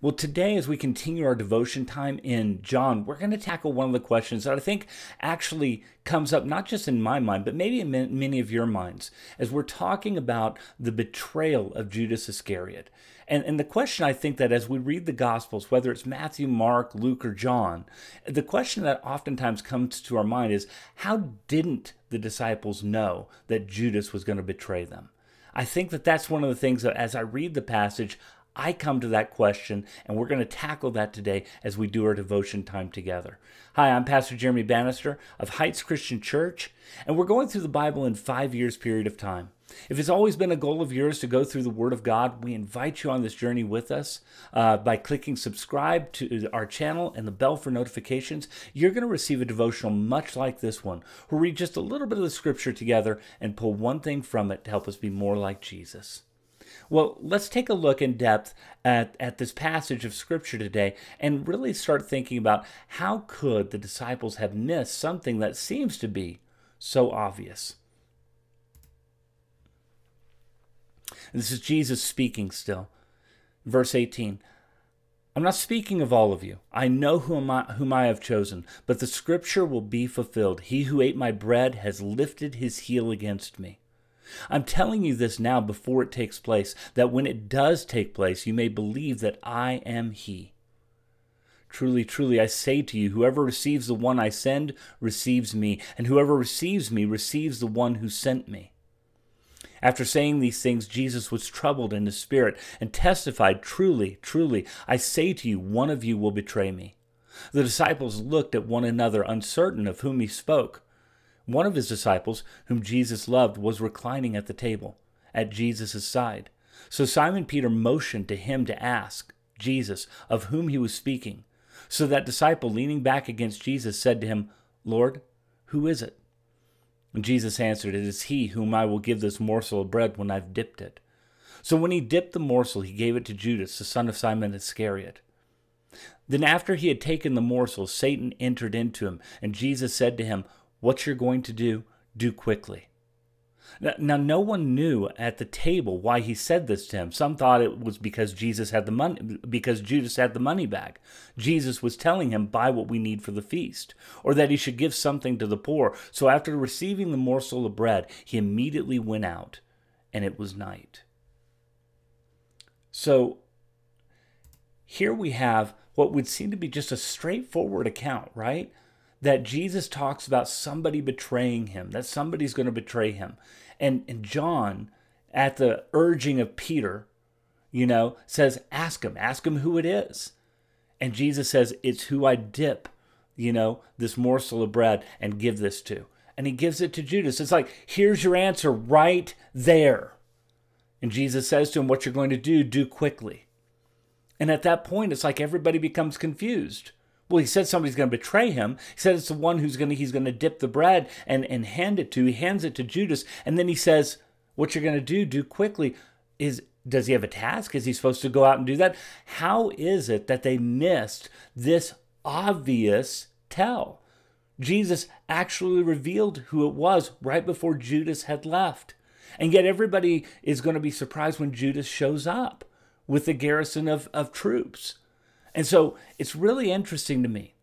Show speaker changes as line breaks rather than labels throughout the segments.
Well, today, as we continue our devotion time in John, we're going to tackle one of the questions that I think actually comes up not just in my mind, but maybe in many of your minds, as we're talking about the betrayal of Judas Iscariot. And, and the question I think that as we read the Gospels, whether it's Matthew, Mark, Luke, or John, the question that oftentimes comes to our mind is how didn't the disciples know that Judas was going to betray them? I think that that's one of the things that as I read the passage, I come to that question, and we're going to tackle that today as we do our devotion time together. Hi, I'm Pastor Jeremy Bannister of Heights Christian Church, and we're going through the Bible in five years period of time. If it's always been a goal of yours to go through the Word of God, we invite you on this journey with us uh, by clicking subscribe to our channel and the bell for notifications. You're going to receive a devotional much like this one. We'll read just a little bit of the Scripture together and pull one thing from it to help us be more like Jesus. Well, let's take a look in depth at, at this passage of Scripture today and really start thinking about how could the disciples have missed something that seems to be so obvious. This is Jesus speaking still. Verse 18. I'm not speaking of all of you. I know whom I, whom I have chosen, but the scripture will be fulfilled. He who ate my bread has lifted his heel against me. I'm telling you this now before it takes place, that when it does take place, you may believe that I am He. Truly, truly, I say to you, whoever receives the one I send receives me, and whoever receives me receives the one who sent me. After saying these things, Jesus was troubled in his spirit and testified, Truly, truly, I say to you, one of you will betray me. The disciples looked at one another, uncertain of whom he spoke. One of his disciples, whom Jesus loved, was reclining at the table, at Jesus' side. So Simon Peter motioned to him to ask Jesus of whom he was speaking. So that disciple, leaning back against Jesus, said to him, Lord, who is it? And Jesus answered, It is he whom I will give this morsel of bread when I've dipped it. So when he dipped the morsel, he gave it to Judas, the son of Simon Iscariot. Then after he had taken the morsel, Satan entered into him, and Jesus said to him, what you're going to do, do quickly. Now, no one knew at the table why he said this to him. Some thought it was because Jesus had the money, because Judas had the money bag. Jesus was telling him, buy what we need for the feast, or that he should give something to the poor. So after receiving the morsel of bread, he immediately went out, and it was night. So here we have what would seem to be just a straightforward account, right? That Jesus talks about somebody betraying him, that somebody's going to betray him. And, and John, at the urging of Peter, you know, says, Ask him, ask him who it is. And Jesus says, It's who I dip, you know, this morsel of bread and give this to. And he gives it to Judas. It's like, Here's your answer right there. And Jesus says to him, What you're going to do, do quickly. And at that point, it's like everybody becomes confused. Well, he said somebody's going to betray him. He said it's the one who's going to he's going to dip the bread and and hand it to. He hands it to Judas, and then he says, "What you're going to do, do quickly." Is does he have a task? Is he supposed to go out and do that? How is it that they missed this obvious tell? Jesus actually revealed who it was right before Judas had left. And yet everybody is going to be surprised when Judas shows up with the garrison of, of troops. And so it's really interesting to me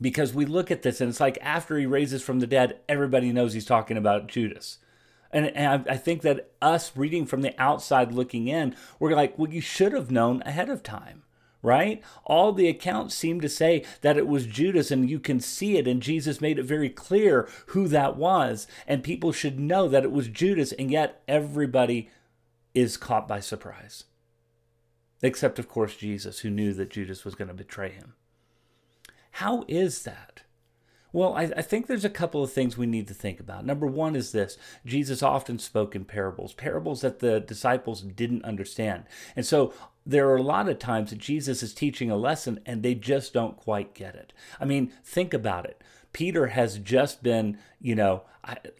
because we look at this and it's like after he raises from the dead, everybody knows he's talking about Judas. And, and I think that us reading from the outside looking in, we're like, well, you should have known ahead of time, right? All the accounts seem to say that it was Judas, and you can see it, and Jesus made it very clear who that was. And people should know that it was Judas, and yet everybody is caught by surprise. Except, of course, Jesus, who knew that Judas was going to betray him. How is that? Well, I, I, think there's a couple of things we need to think about. Number one is this Jesus often spoke in parables, parables that the disciples didn't understand. And so there are a lot of times that Jesus is teaching a lesson and they just don't quite get it. I mean, think about it. Peter has just been, you know,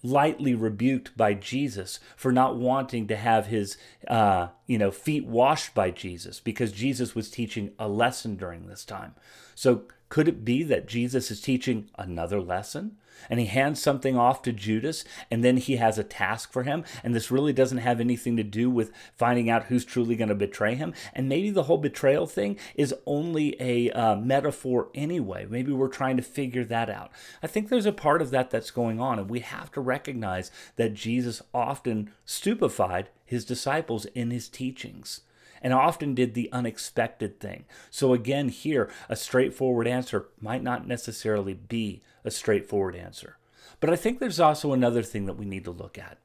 lightly rebuked by Jesus for not wanting to have his, uh, you know, feet washed by Jesus because Jesus was teaching a lesson during this time. So Could it be that Jesus is teaching another lesson? And he hands something off to Judas, and then he has a task for him. And this really doesn't have anything to do with finding out who's truly going to betray him. And maybe the whole betrayal thing is only a uh, metaphor anyway. Maybe we're trying to figure that out. I think there's a part of that that's going on, and we have to recognize that Jesus often stupefied his disciples in his teachings and often did the unexpected thing. So, again, here, a straightforward answer might not necessarily be a straightforward answer. But I think there's also another thing that we need to look at.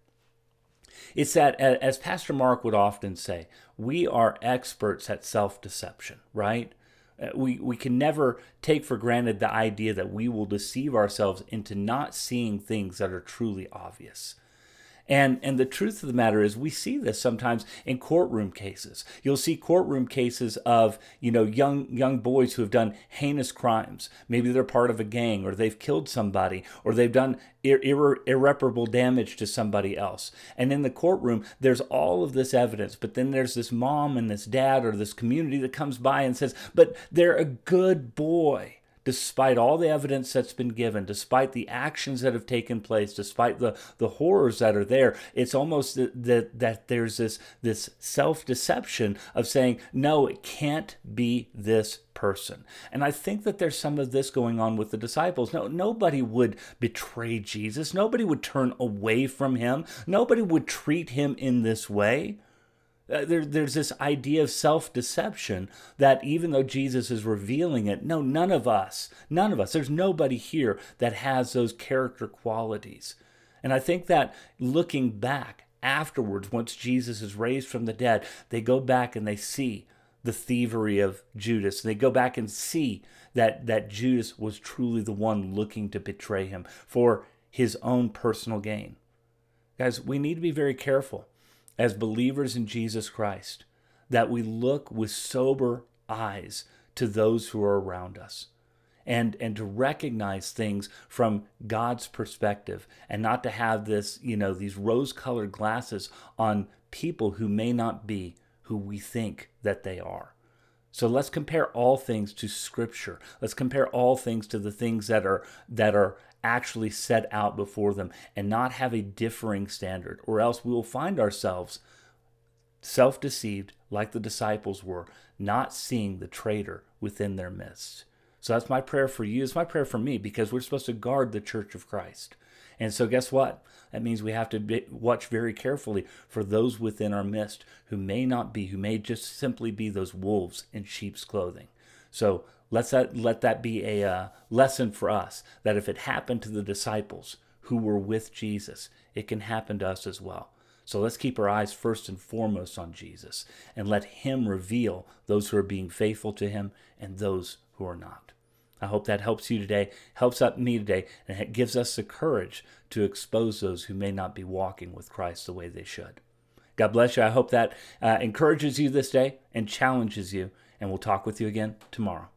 It's that, as Pastor Mark would often say, we are experts at self deception, right? Uh, we, we can never take for granted the idea that we will deceive ourselves into not seeing things that are truly obvious. And and the truth of the matter is we see this sometimes in courtroom cases. You'll see courtroom cases of, you know, young young boys who have done heinous crimes. Maybe they're part of a gang or they've killed somebody or they've done irre- irreparable damage to somebody else. And in the courtroom there's all of this evidence, but then there's this mom and this dad or this community that comes by and says, "But they're a good boy." Despite all the evidence that's been given, despite the actions that have taken place, despite the, the horrors that are there, it's almost that, that, that there's this, this self deception of saying, no, it can't be this person. And I think that there's some of this going on with the disciples. No, nobody would betray Jesus. Nobody would turn away from him. Nobody would treat him in this way. Uh, there, there's this idea of self deception that even though Jesus is revealing it, no, none of us, none of us, there's nobody here that has those character qualities. And I think that looking back afterwards, once Jesus is raised from the dead, they go back and they see the thievery of Judas. And They go back and see that, that Judas was truly the one looking to betray him for his own personal gain. Guys, we need to be very careful as believers in Jesus Christ that we look with sober eyes to those who are around us and and to recognize things from God's perspective and not to have this, you know, these rose-colored glasses on people who may not be who we think that they are. So let's compare all things to scripture. Let's compare all things to the things that are that are actually set out before them and not have a differing standard, or else we will find ourselves self deceived like the disciples were, not seeing the traitor within their midst. So that's my prayer for you. It's my prayer for me because we're supposed to guard the church of Christ. And so, guess what? That means we have to be, watch very carefully for those within our midst who may not be, who may just simply be those wolves in sheep's clothing. So, Let's that, let that be a uh, lesson for us that if it happened to the disciples who were with Jesus, it can happen to us as well. So let's keep our eyes first and foremost on Jesus and let Him reveal those who are being faithful to Him and those who are not. I hope that helps you today, helps up me today, and it gives us the courage to expose those who may not be walking with Christ the way they should. God bless you. I hope that uh, encourages you this day and challenges you, and we'll talk with you again tomorrow.